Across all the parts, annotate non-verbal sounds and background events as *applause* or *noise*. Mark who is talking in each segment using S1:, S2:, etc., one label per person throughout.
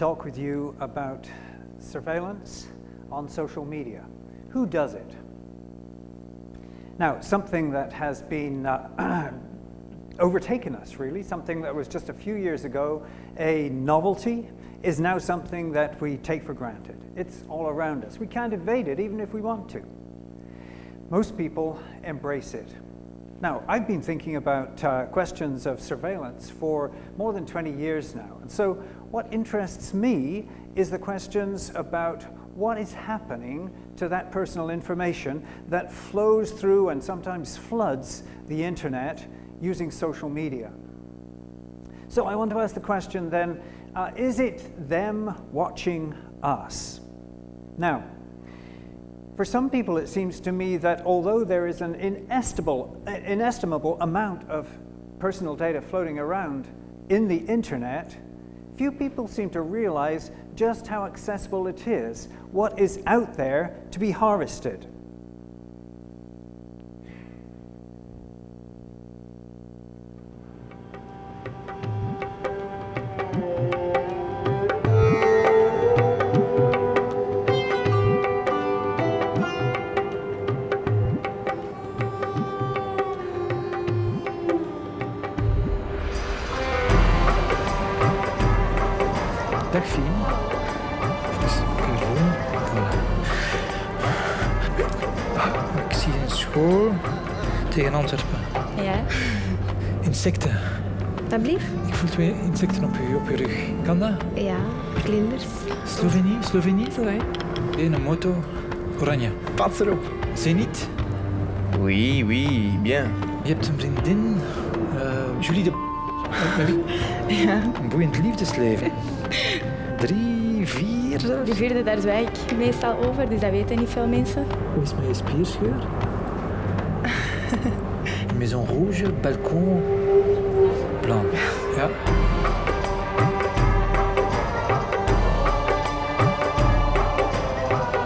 S1: talk with you about surveillance on social media. Who does it? Now, something that has been uh, *clears throat* overtaken us, really, something that was just a few years ago a novelty, is now something that we take for granted. It's all around us. We can't evade it, even if we want to. Most people embrace it. Now, I've been thinking about uh, questions of surveillance for more than 20 years now. And so, what interests me is the questions about what is happening to that personal information that flows through and sometimes floods the internet using social media. So, I want to ask the question then uh, is it them watching us? Now, for some people, it seems to me that although there is an inestimable, inestimable amount of personal data floating around in the internet, few people seem to realize just how accessible it is, what is out there to be harvested.
S2: Tegen Antwerpen.
S3: Ja,
S2: Insecten.
S3: dat blieft?
S2: Ik voel twee insecten op je, op je rug. Kan dat?
S3: Ja, vlinders.
S2: Slovenie? Slovenie?
S3: Zo hè?
S2: Een moto. Oranje.
S4: Pats erop.
S2: Zenit.
S4: Oui, oui, bien.
S2: Je hebt een vriendin. eh, Julie de... *laughs*
S3: Ja.
S2: Een boeiend liefdesleven. Drie, vier zelfs.
S3: Die vierde, daar zwijg ik meestal over, dus dat weten niet veel mensen.
S2: Hoe is mijn spierscheur? Maison rouge, balcon blanc. Ja.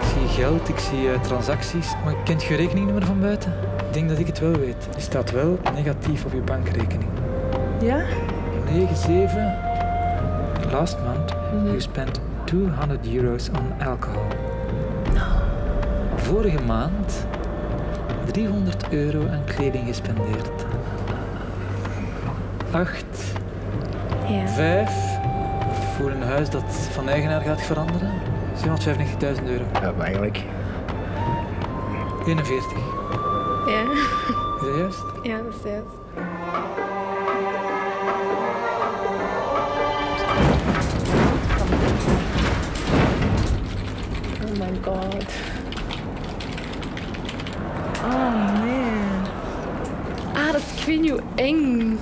S2: Ik zie geld, ik zie eh, transacties. Maar kent je rekeningnummer van buiten? Ik denk dat ik het wel weet. Die staat wel negatief op je bankrekening.
S3: Ja?
S2: 97. Last month you spent 200 euros on alcohol. Vorige maand 300 euro aan kleding gespendeerd. 8.
S3: Ja.
S2: 5. Voor een huis dat van eigenaar gaat veranderen. 795.000 euro.
S4: Ja, maar eigenlijk.
S2: 41.
S3: Ja.
S2: Is dat juist?
S3: Ja, dat is juist. Oh my god. Man. Ah, niet hoe eng.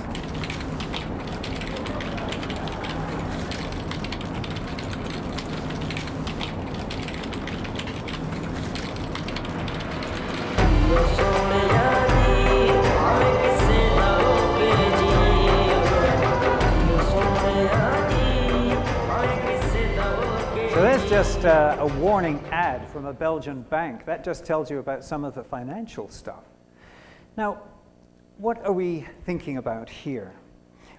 S1: So that's just uh, a warning from a Belgian bank. That just tells you about some of the financial stuff. Now, what are we thinking about here?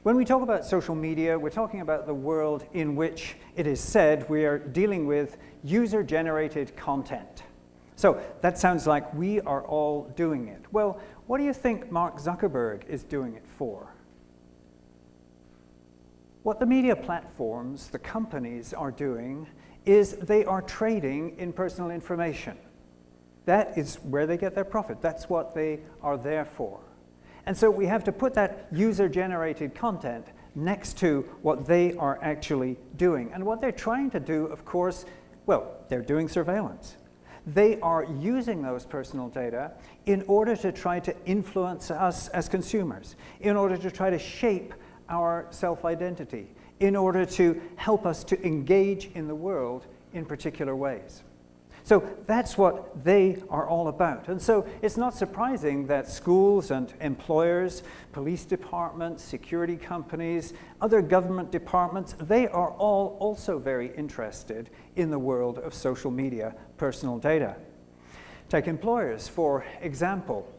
S1: When we talk about social media, we're talking about the world in which it is said we are dealing with user generated content. So that sounds like we are all doing it. Well, what do you think Mark Zuckerberg is doing it for? What the media platforms, the companies, are doing is they are trading in personal information. That is where they get their profit. That's what they are there for. And so we have to put that user generated content next to what they are actually doing. And what they're trying to do, of course, well, they're doing surveillance. They are using those personal data in order to try to influence us as consumers, in order to try to shape our self identity, in order to help us to engage in the world in particular ways. So that's what they are all about. And so it's not surprising that schools and employers, police departments, security companies, other government departments, they are all also very interested in the world of social media personal data. Take employers, for example.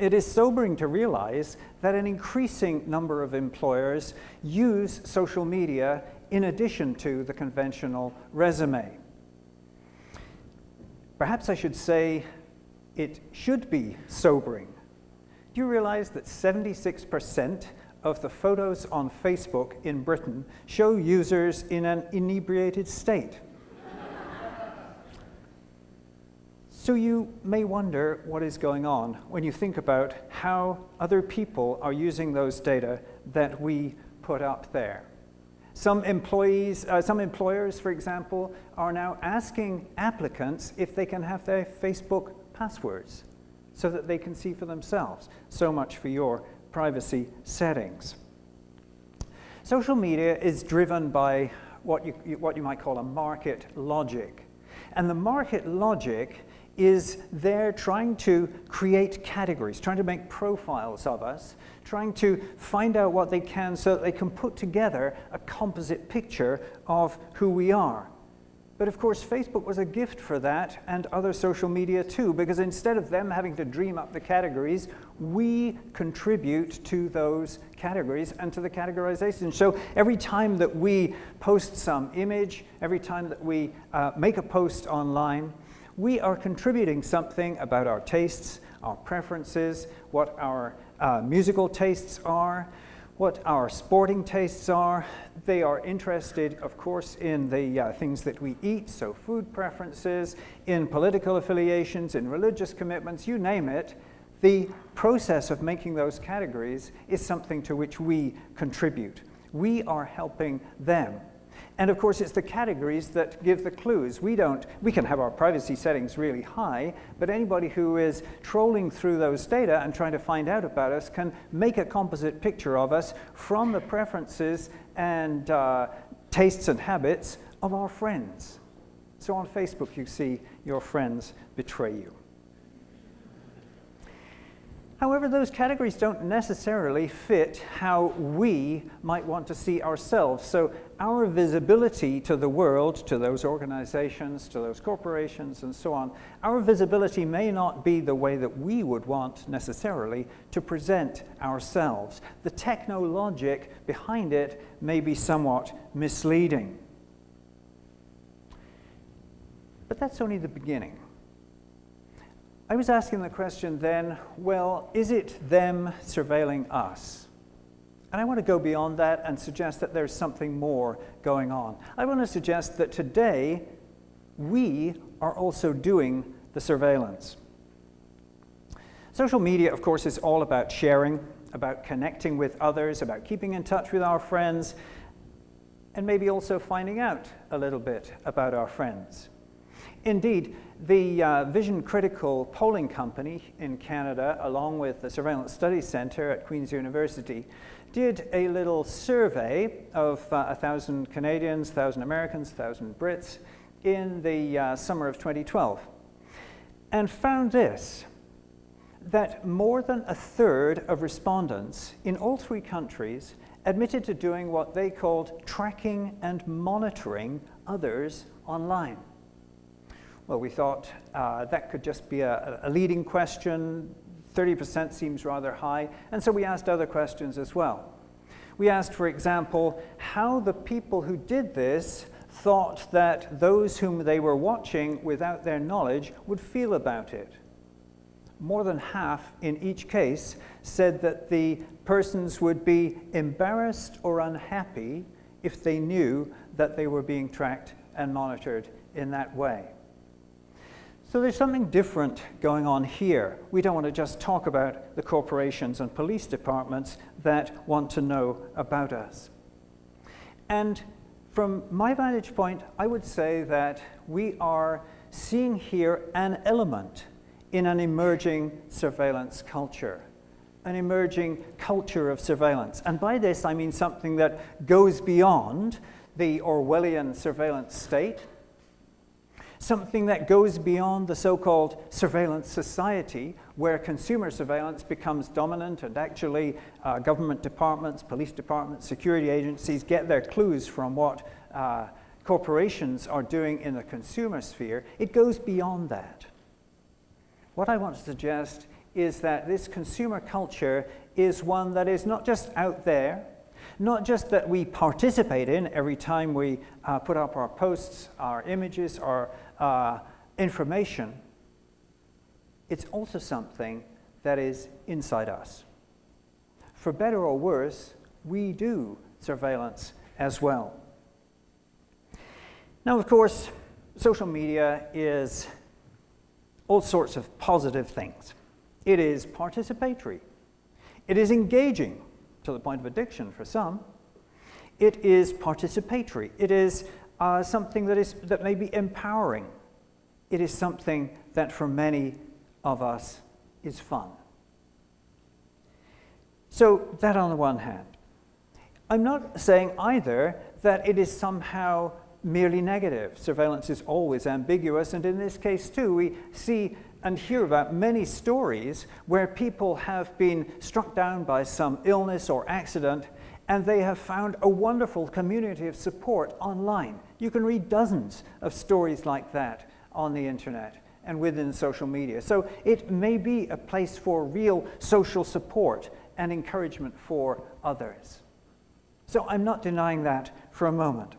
S1: It is sobering to realize that an increasing number of employers use social media in addition to the conventional resume. Perhaps I should say it should be sobering. Do you realize that 76% of the photos on Facebook in Britain show users in an inebriated state? So you may wonder what is going on when you think about how other people are using those data that we put up there. Some employees, uh, some employers, for example, are now asking applicants if they can have their Facebook passwords so that they can see for themselves. So much for your privacy settings. Social media is driven by what you, what you might call a market logic. And the market logic is there trying to create categories, trying to make profiles of us, trying to find out what they can so that they can put together a composite picture of who we are. But of course, Facebook was a gift for that and other social media too, because instead of them having to dream up the categories, we contribute to those categories and to the categorization. So every time that we post some image, every time that we uh, make a post online, we are contributing something about our tastes, our preferences, what our uh, musical tastes are, what our sporting tastes are. They are interested, of course, in the uh, things that we eat, so food preferences, in political affiliations, in religious commitments, you name it. The process of making those categories is something to which we contribute. We are helping them. And of course, it's the categories that give the clues. We don't, we can have our privacy settings really high, but anybody who is trolling through those data and trying to find out about us can make a composite picture of us from the preferences and uh, tastes and habits of our friends. So on Facebook, you see your friends betray you. However, those categories don't necessarily fit how we might want to see ourselves. So our visibility to the world, to those organizations, to those corporations, and so on, our visibility may not be the way that we would want necessarily to present ourselves. The technologic behind it may be somewhat misleading. But that's only the beginning. I was asking the question then, well, is it them surveilling us? And I want to go beyond that and suggest that there's something more going on. I want to suggest that today we are also doing the surveillance. Social media, of course, is all about sharing, about connecting with others, about keeping in touch with our friends, and maybe also finding out a little bit about our friends. Indeed, the uh, Vision Critical polling company in Canada, along with the Surveillance Studies Centre at Queen's University, did a little survey of uh, 1,000 Canadians, 1,000 Americans, 1,000 Brits in the uh, summer of 2012 and found this that more than a third of respondents in all three countries admitted to doing what they called tracking and monitoring others online. Well, we thought uh, that could just be a, a leading question. 30% seems rather high. And so we asked other questions as well. We asked, for example, how the people who did this thought that those whom they were watching without their knowledge would feel about it. More than half in each case said that the persons would be embarrassed or unhappy if they knew that they were being tracked and monitored in that way. So there's something different going on here. We don't want to just talk about the corporations and police departments that want to know about us. And from my vantage point, I would say that we are seeing here an element in an emerging surveillance culture, an emerging culture of surveillance. And by this, I mean something that goes beyond the Orwellian surveillance state something that goes beyond the so-called surveillance society, where consumer surveillance becomes dominant and actually uh, government departments, police departments, security agencies get their clues from what uh, corporations are doing in the consumer sphere. It goes beyond that. What I want to suggest is that this consumer culture is one that is not just out there, Not just that we participate in every time we uh, put up our posts, our images, our uh, information, it's also something that is inside us. For better or worse, we do surveillance as well. Now, of course, social media is all sorts of positive things. It is participatory. It is engaging to the point of addiction for some. It is participatory. It is uh, something that, is, that may be empowering. It is something that for many of us is fun. So, that on the one hand. I'm not saying either that it is somehow merely negative. Surveillance is always ambiguous, and in this case, too, we see and hear about many stories where people have been struck down by some illness or accident and they have found a wonderful community of support online. You can read dozens of stories like that on the internet and within social media. So it may be a place for real social support and encouragement for others. So I'm not denying that for a moment.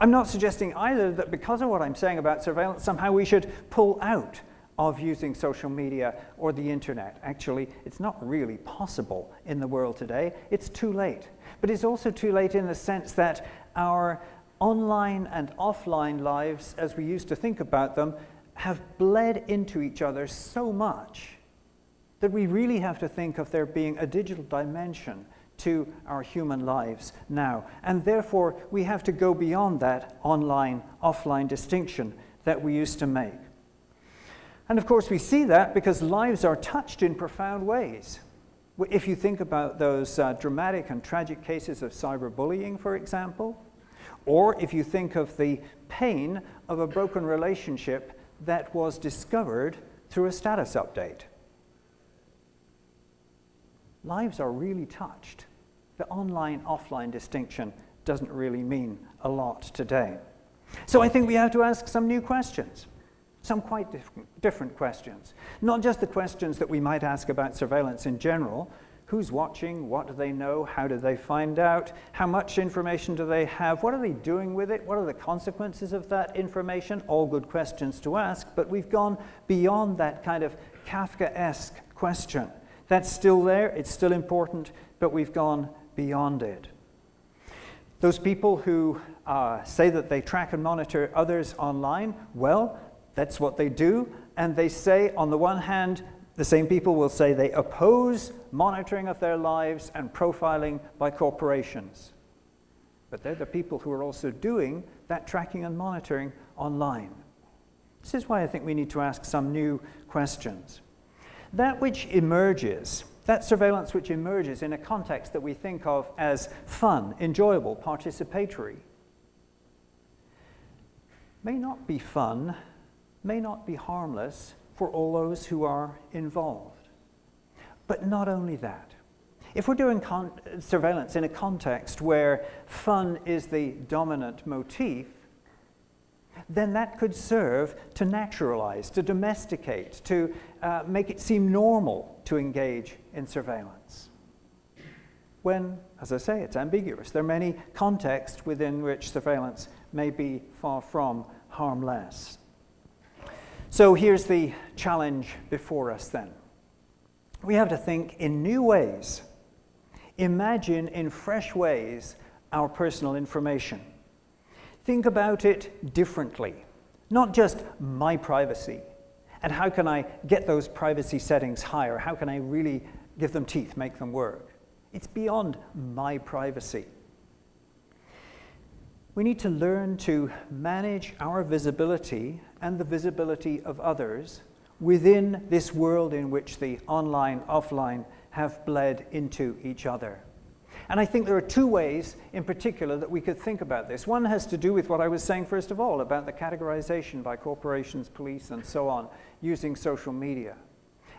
S1: I'm not suggesting either that because of what I'm saying about surveillance, somehow we should pull out of using social media or the internet. Actually, it's not really possible in the world today. It's too late. But it's also too late in the sense that our online and offline lives, as we used to think about them, have bled into each other so much that we really have to think of there being a digital dimension to our human lives now. And therefore, we have to go beyond that online offline distinction that we used to make. And of course, we see that because lives are touched in profound ways. If you think about those uh, dramatic and tragic cases of cyberbullying, for example, or if you think of the pain of a broken relationship that was discovered through a status update. Lives are really touched. The online offline distinction doesn't really mean a lot today. So I think we have to ask some new questions, some quite different, different questions. Not just the questions that we might ask about surveillance in general, Who's watching? What do they know? How do they find out? How much information do they have? What are they doing with it? What are the consequences of that information? All good questions to ask, but we've gone beyond that kind of Kafka esque question. That's still there, it's still important, but we've gone beyond it. Those people who uh, say that they track and monitor others online, well, that's what they do. And they say, on the one hand, the same people will say they oppose monitoring of their lives and profiling by corporations. But they're the people who are also doing that tracking and monitoring online. This is why I think we need to ask some new questions. That which emerges, that surveillance which emerges in a context that we think of as fun, enjoyable, participatory, may not be fun, may not be harmless, for all those who are involved. But not only that. If we're doing surveillance in a context where fun is the dominant motif, then that could serve to naturalize, to domesticate, to uh, make it seem normal to engage in surveillance. When, as I say, it's ambiguous. There are many contexts within which surveillance may be far from harmless. So here's the challenge before us then. We have to think in new ways, imagine in fresh ways our personal information. Think about it differently, not just my privacy, and how can I get those privacy settings higher? How can I really give them teeth, make them work? It's beyond my privacy. We need to learn to manage our visibility and the visibility of others within this world in which the online, offline have bled into each other. And I think there are two ways in particular that we could think about this. One has to do with what I was saying first of all about the categorization by corporations, police, and so on using social media.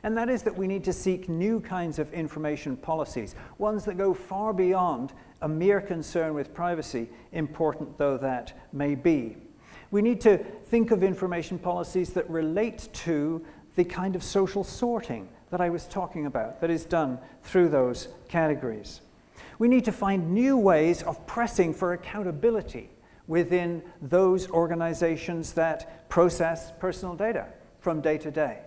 S1: And that is that we need to seek new kinds of information policies, ones that go far beyond a mere concern with privacy, important though that may be. We need to think of information policies that relate to the kind of social sorting that I was talking about that is done through those categories. We need to find new ways of pressing for accountability within those organizations that process personal data from day to day.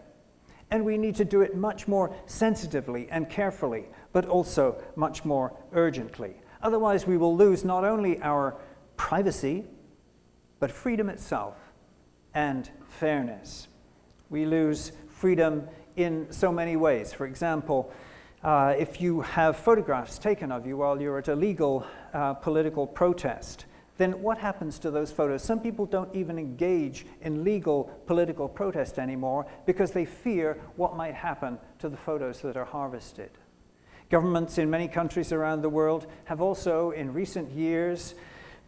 S1: And we need to do it much more sensitively and carefully, but also much more urgently. Otherwise, we will lose not only our privacy, but freedom itself and fairness. We lose freedom in so many ways. For example, uh, if you have photographs taken of you while you're at a legal uh, political protest, then what happens to those photos? Some people don't even engage in legal political protest anymore because they fear what might happen to the photos that are harvested. Governments in many countries around the world have also, in recent years,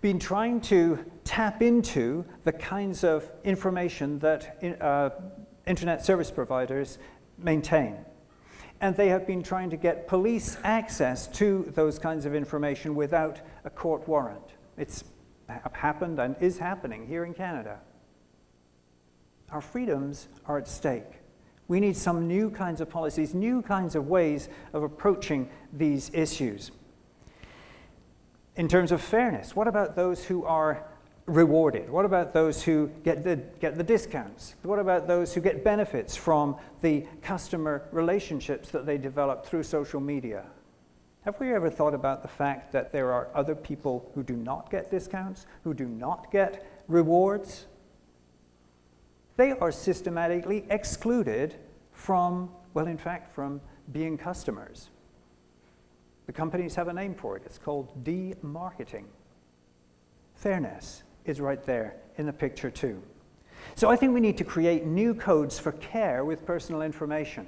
S1: been trying to tap into the kinds of information that uh, internet service providers maintain. And they have been trying to get police access to those kinds of information without a court warrant. It's happened and is happening here in Canada. Our freedoms are at stake. We need some new kinds of policies, new kinds of ways of approaching these issues. In terms of fairness, what about those who are rewarded? What about those who get the, get the discounts? What about those who get benefits from the customer relationships that they develop through social media? Have we ever thought about the fact that there are other people who do not get discounts, who do not get rewards? They are systematically excluded from, well, in fact, from being customers. The companies have a name for it. It's called demarketing. Fairness is right there in the picture, too. So I think we need to create new codes for care with personal information.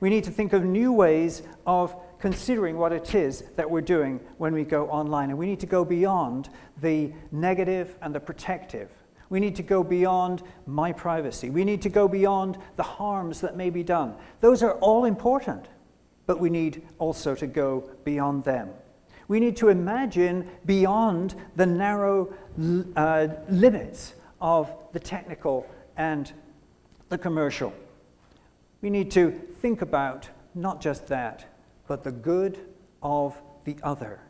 S1: We need to think of new ways of considering what it is that we're doing when we go online. And we need to go beyond the negative and the protective. We need to go beyond my privacy. We need to go beyond the harms that may be done. Those are all important, but we need also to go beyond them. We need to imagine beyond the narrow uh, limits of the technical and the commercial. We need to think about not just that, but the good of the other.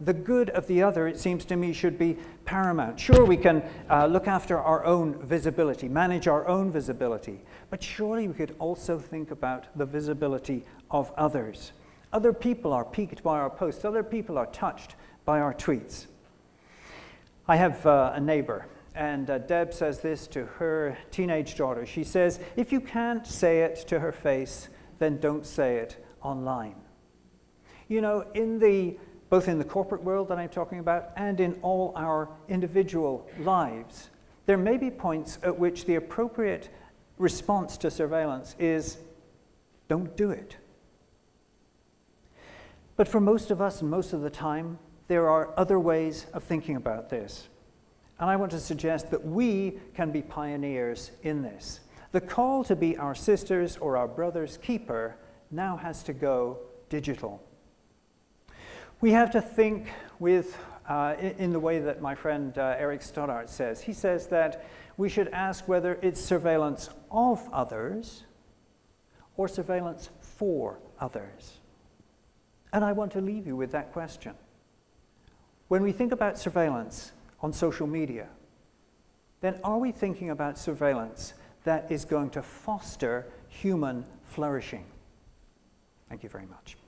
S1: The good of the other, it seems to me, should be paramount. Sure, we can uh, look after our own visibility, manage our own visibility, but surely we could also think about the visibility of others. Other people are piqued by our posts, other people are touched by our tweets. I have uh, a neighbor, and uh, Deb says this to her teenage daughter. She says, If you can't say it to her face, then don't say it online. You know, in the, both in the corporate world that I'm talking about and in all our individual lives, there may be points at which the appropriate response to surveillance is don't do it. But for most of us and most of the time, there are other ways of thinking about this. And I want to suggest that we can be pioneers in this. The call to be our sisters or our brother's keeper now has to go digital. We have to think with, uh, in the way that my friend uh, Eric Stoddart says. He says that we should ask whether it's surveillance of others or surveillance for others. And I want to leave you with that question. When we think about surveillance on social media, then are we thinking about surveillance that is going to foster human flourishing? Thank you very much.